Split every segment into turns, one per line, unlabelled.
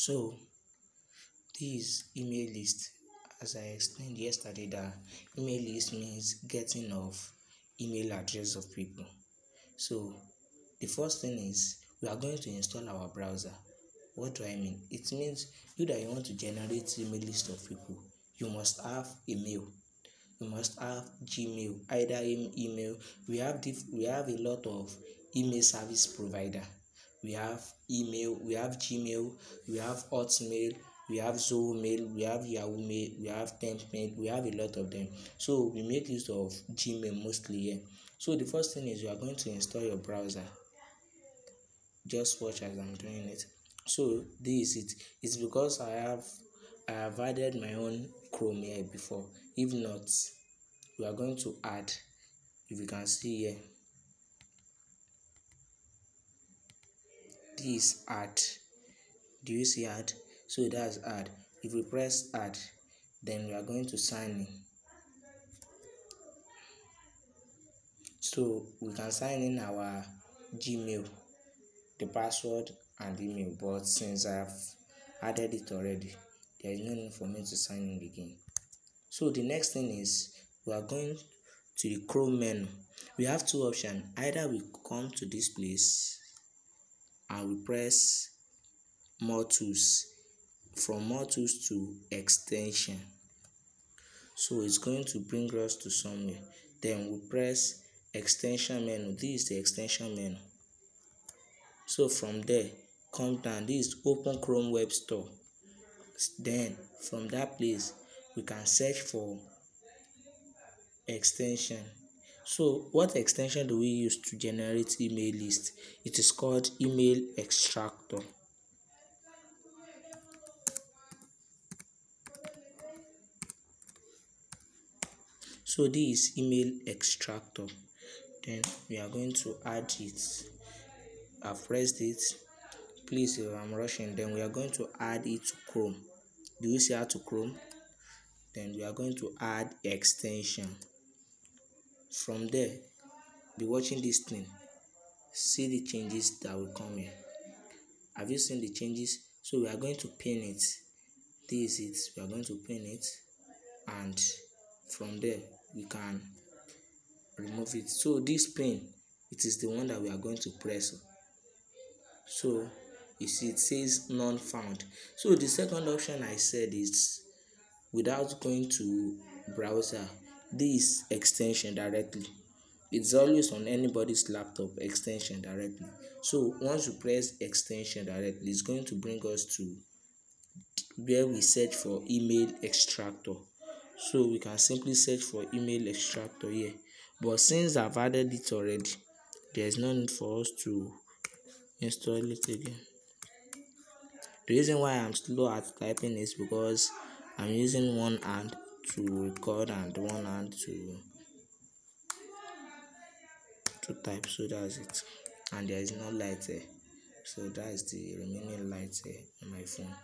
So this email list as I explained yesterday that email list means getting of email address of people. So the first thing is we are going to install our browser. What do I mean? It means you that you want to generate email list of people, you must have email. You must have Gmail, either email. We have diff- we have a lot of email service provider. We have email, we have Gmail, we have Hotmail, we have Zoho Mail, we have Yahoo Mail, we have Temp Mail, we have a lot of them. So we make use of Gmail mostly here. So the first thing is you are going to install your browser. Just watch as I'm doing it. So this is it. It's because I have I have added my own Chrome here before. If not, we are going to add. If you can see here, this add. Do you see add? So that's add. If we press add, then we are going to sign in. So we can sign in our Gmail, the password and email. But since I've added it already, there is no need for me to sign in again. So the next thing is we are going to the Chrome menu. We have two options. Either we come to this place and we press more tools from more tools to extension. So it's going to bring us to somewhere. Then we press extension menu. This is the extension menu. So from there come down. This is open chrome web store. Then from that place we can search for extension so what extension do we use to generate email list? It is called email extractor. So this is email extractor. Then we are going to add it. I've pressed it. Please if i'm rushing then we are going to add it to chrome. Do you see how to chrome? Then we are going to add extension from there be watching this thing see the changes that will come here. Have you seen the changes? So we are going to pin it. This is it. We are going to pin it. And from there we can remove it. So this pin it is the one that we are going to press. So you see it says none found. So the second option i said is without going to browser this extension directly. It's always on anybody's laptop extension directly. So once you press extension directly it's going to bring us to where we search for email extractor. So we can simply search for email extractor here. But since i've added it already there's no need for us to install it again. The reason why i'm slow at typing is because i'm using one hand to record and one hand to to type so that's it. And there is no light here. So that's the remaining light here on my phone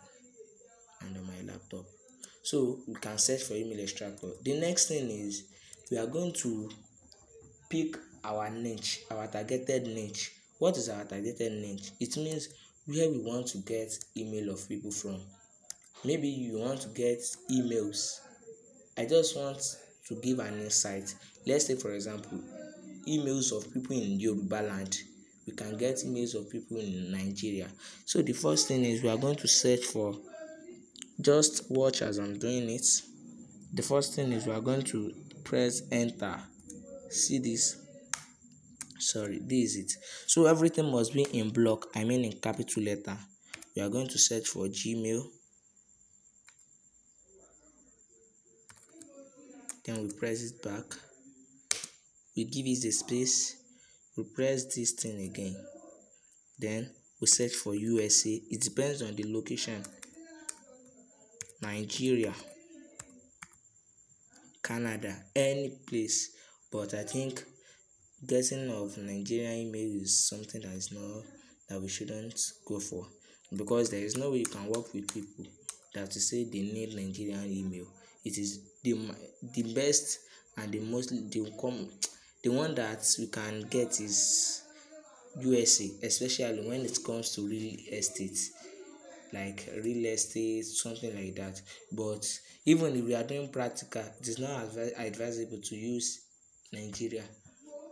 and on my laptop. So we can search for email extractor. The next thing is we are going to pick our niche our targeted niche. What is our targeted niche? It means where we want to get email of people from. Maybe you want to get emails i just want to give an insight. Let's say for example emails of people in yoruba land. We can get emails of people in nigeria. So the first thing is we are going to search for just watch as i'm doing it. The first thing is we are going to press enter. See this? Sorry this is it. So everything must be in block i mean in capital letter. We are going to search for gmail then we press it back. We give it a space. We press this thing again. Then we search for usa it depends on the location. Nigeria canada any place. But i think getting of nigerian email is something that is not that we shouldn't go for. Because there is no way you can work with people that to say they need nigerian email it is the the best and the most the come the one that we can get is usa especially when it comes to real estate like real estate something like that. But even if we are doing practical it is not advi advisable to use nigeria.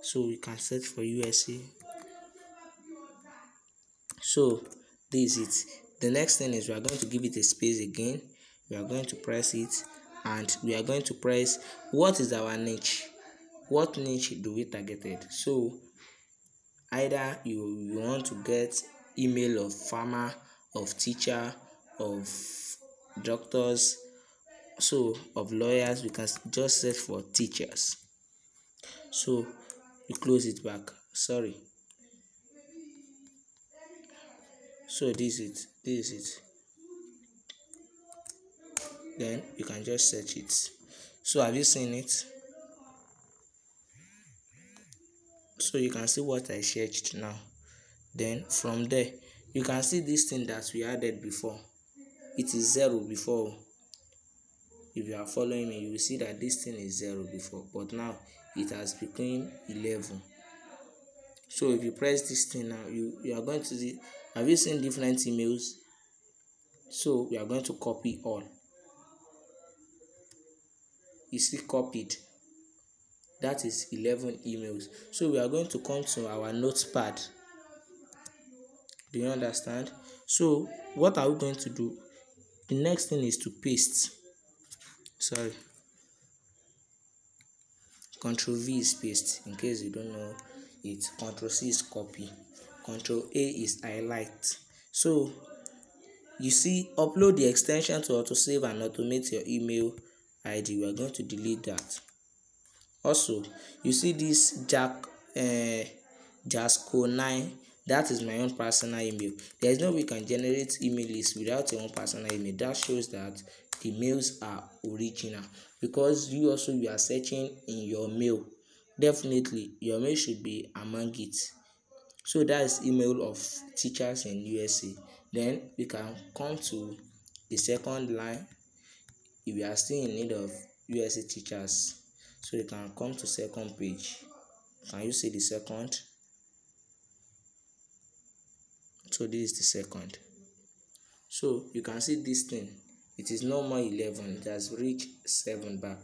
So we can search for usa so this is it. The next thing is we are going to give it a space again. We are going to press it and we are going to press what is our niche? What niche do we targeted? So either you, you want to get email of farmer of teacher of doctors so of lawyers we can just search for teachers. So you close it back. Sorry. So this is it. This is it then you can just search it. So have you seen it? So you can see what i searched now. Then from there you can see this thing that we added before. It is zero before. If you are following me you will see that this thing is zero before but now it has become 11 so if you press this thing now you you are going to see have you seen different emails? So we are going to copy all you see copied. That is 11 emails. So we are going to come to our notepad. Do you understand? So what are we going to do? The next thing is to paste. Sorry. Control v is paste in case you don't know it. Control c is copy. Control a is highlight. So you see upload the extension to auto save and automate your email id we are going to delete that. Also you see this jack uh, jasco 9 that is my own personal email. There is no way you can generate email list without your own personal email. That shows that the mails are original because you also you are searching in your mail. Definitely your mail should be among it. So that is email of teachers in usa then we can come to the second line if you are still in need of usa teachers so you can come to second page. Can you see the second? So this is the second. So you can see this thing. It is no more 11 it has reached 7 back.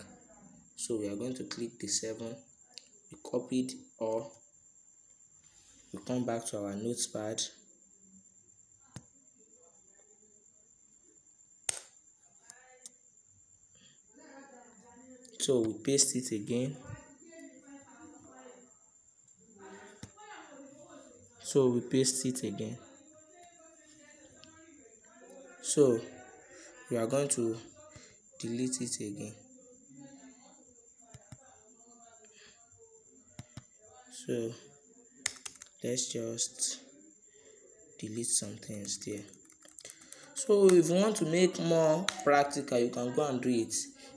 So we are going to click the 7 we copied or we come back to our notepad so we paste it again. So we paste it again. So we are going to delete it again. So let's just delete some things there. So if you want to make more practical you can go and do it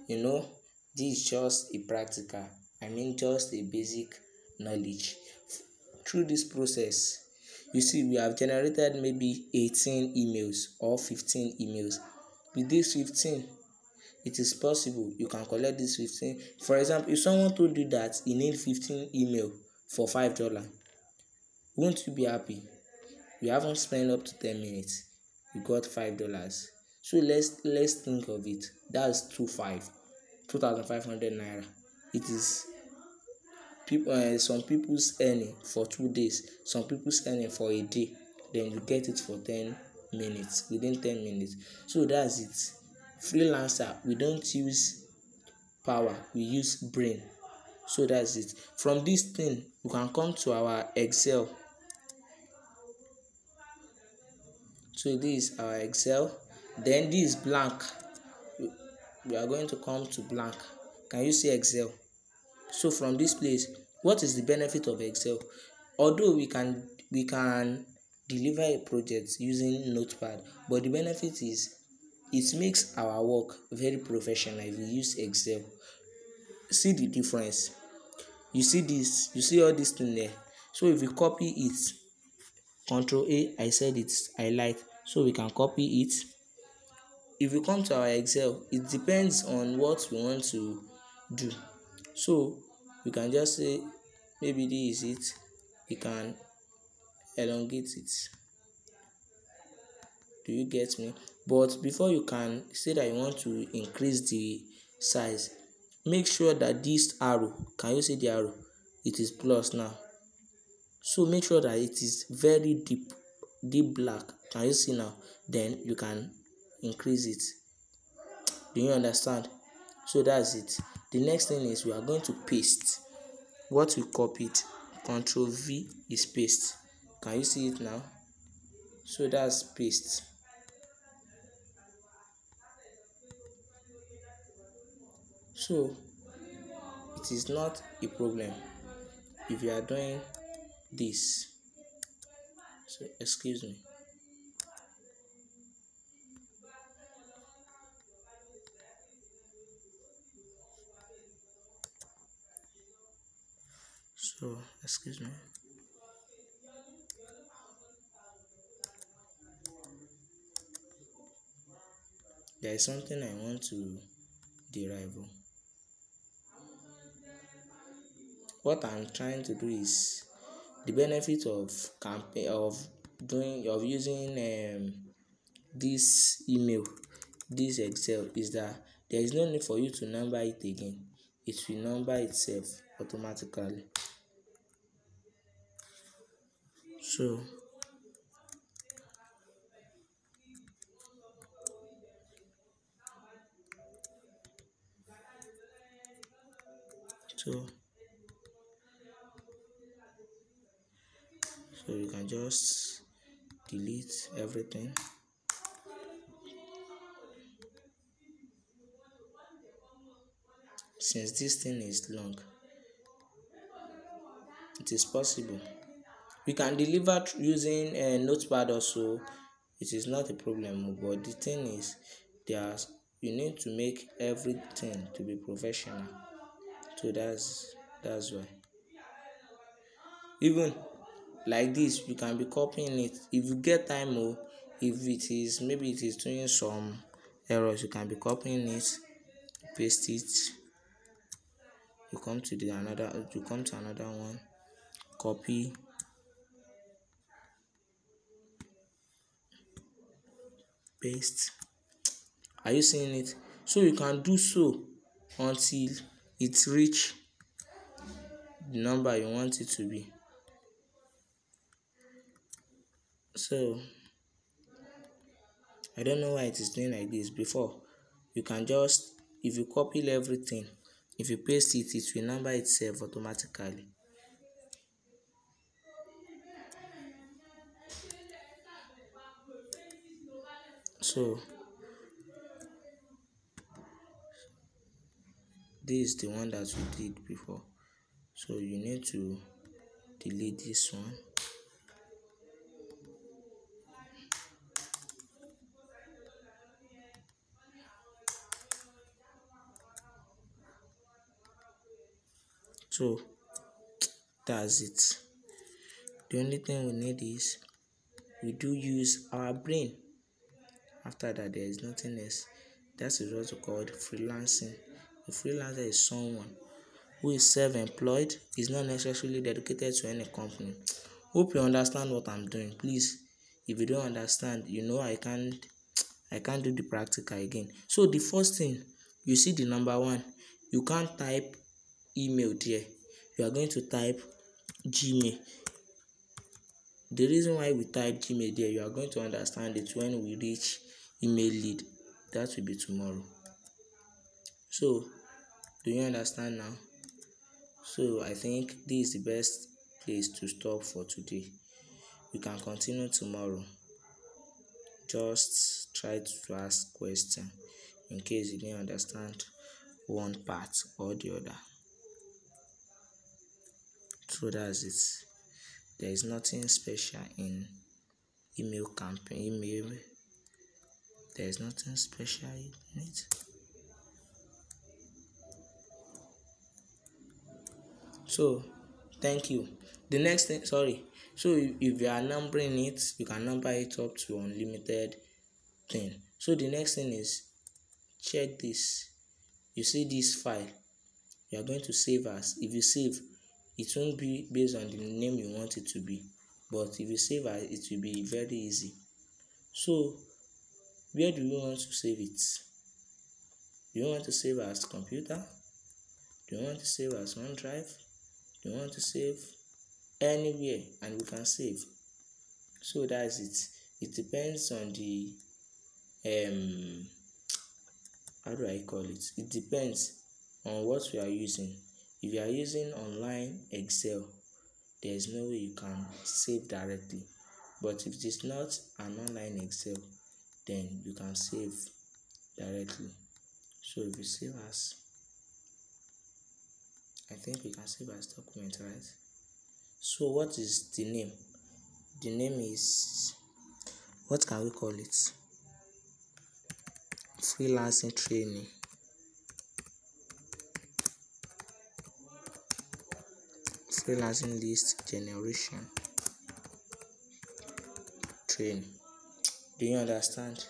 you know this is just a practical i mean just a basic knowledge. Through this process you see we have generated maybe 18 emails or 15 emails. With this 15 it is possible you can collect this 15 for example if someone told you that he need 15 email for five dollar won't you be happy? You haven't spent up to 10 minutes you got five dollars. So let's let's think of it. That's two five two thousand five hundred naira. It is people uh, some people's earning for two days some people's earning for a day. Then you get it for ten minutes within ten minutes. So that's it. Freelancer we don't use power we use brain. So that's it. From this thing we can come to our excel. So this is our excel. Then this is blank we are going to come to blank. Can you see excel? So from this place what is the benefit of excel? Although we can we can deliver a project using notepad but the benefit is it makes our work very professional if we use excel. See the difference. You see this you see all this thing there. So if we copy it control a i said it's highlight. So we can copy it if we come to our excel it depends on what we want to do. So we can just say maybe this is it. We can elongate it. Do you get me? But before you can say that you want to increase the size make sure that this arrow can you see the arrow? It is plus now. So make sure that it is very deep deep black. Can you see now? Then you can increase it. Do you understand? So that's it. The next thing is we are going to paste what we copied. Control v is paste. Can you see it now? So that's paste. So it is not a problem if you are doing this. So excuse me excuse me. There is something i want to derive what i'm trying to do is the benefit of campaign of doing of using um, this email this excel is that there is no need for you to number it again. It will number itself automatically so so so you can just delete everything. Since this thing is long it is possible we can deliver using a uh, notepad also. It is not a problem but the thing is there you need to make everything to be professional. So that's that's why. Even like this you can be copying it. If you get time oh if it is maybe it is doing some errors you can be copying it paste it. You come to the another you come to another one copy paste are you seeing it? So you can do so until it reach the number you want it to be. So i don't know why it is doing like this. Before you can just if you copy everything if you paste it it will number itself automatically so this is the one that we did before. So you need to delete this one. So that's it. The only thing we need is we do use our brain after that there is nothing else. That is what we call freelancing. A freelancer is someone who is self-employed is not necessarily dedicated to any company. Hope you understand what i'm doing. Please if you don't understand you know i can't i can't do the practical again. So the first thing you see the number one. You can't type email there. You are going to type gmail. The reason why we type gmail there you are going to understand it when we reach email lead. That will be tomorrow. So do you understand now? So i think this is the best place to stop for today. We can continue tomorrow. Just try to ask question in case you didn't understand one part or the other. So that's it. There is nothing special in email campaign email there is nothing special in it. So thank you. The next thing sorry. So if you are numbering it you can number it up to unlimited thing. So the next thing is check this. You see this file. You are going to save as if you save it won't be based on the name you want it to be. But if you save as it will be very easy. So where do you want to save it? Do you want to save as computer? Do you want to save as OneDrive do you want to save anywhere and we can save? So that's it. It depends on the um how do I call it? It depends on what we are using. If you are using online Excel there is no way you can save directly. But if it is not an online Excel then you can save directly. So if you save as I think we can save as document right? So what is the name? The name is what can we call it? Freelancing training. Freelancing list generation training do you understand?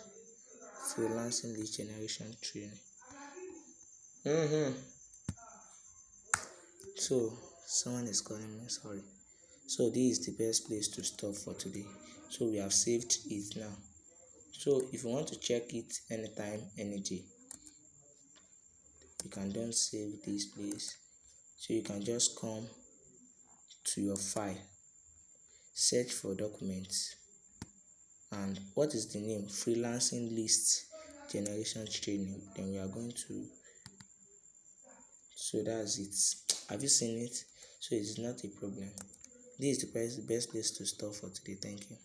Freelancing list generation training. Mm-hmm. so someone is calling me sorry. So this is the best place to stop for today. So we have saved it now. So if you want to check it anytime any day you can don't save this place. So you can just come to your file search for documents and what is the name? Freelancing list generation training. Then we are going to so that's it. Have you seen it? So it's not a problem. This is the best, place to stop for today. Thank you